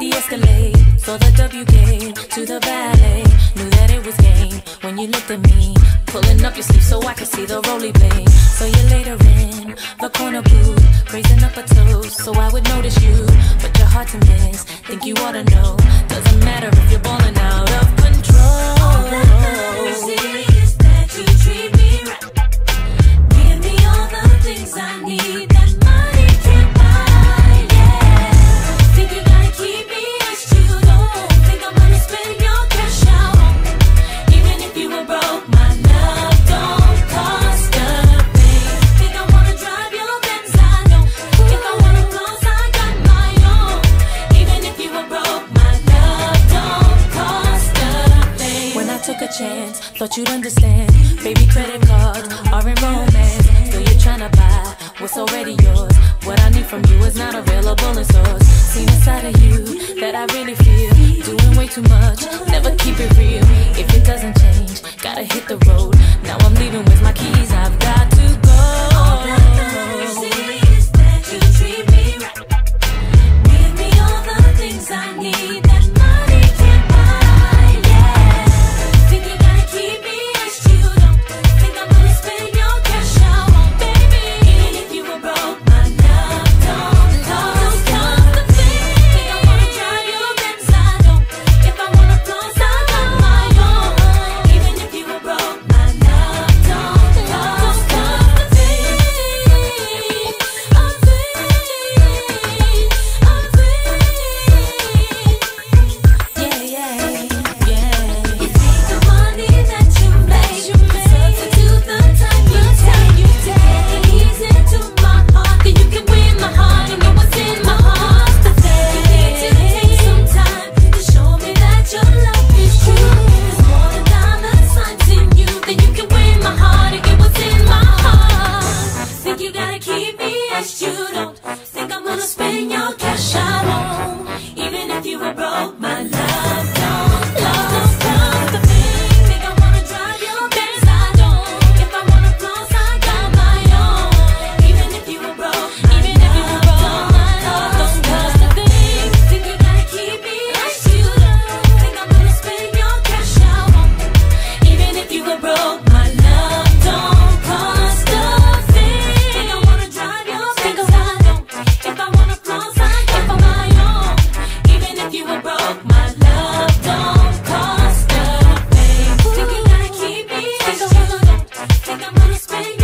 Escalade. Saw the W gate to the ballet. Knew that it was game when you looked at me. Pulling up your sleeve so I could see the Rollie blade. So you later in the corner booth, raising up a toast so I would notice you. But you're hard to miss. Think you ought to know. Doesn't matter if you're balling out of thought you'd understand. Baby, credit cards are in romance. Still, you're trying to buy what's already yours. What I need from you is not available in stores. Seen inside of you that I really feel. Doing way too much, never keep it real. If it doesn't change, gotta hit the road. Keep me as you don't. Think I'm gonna spend your cash on, even if you were broke, my love. to the space.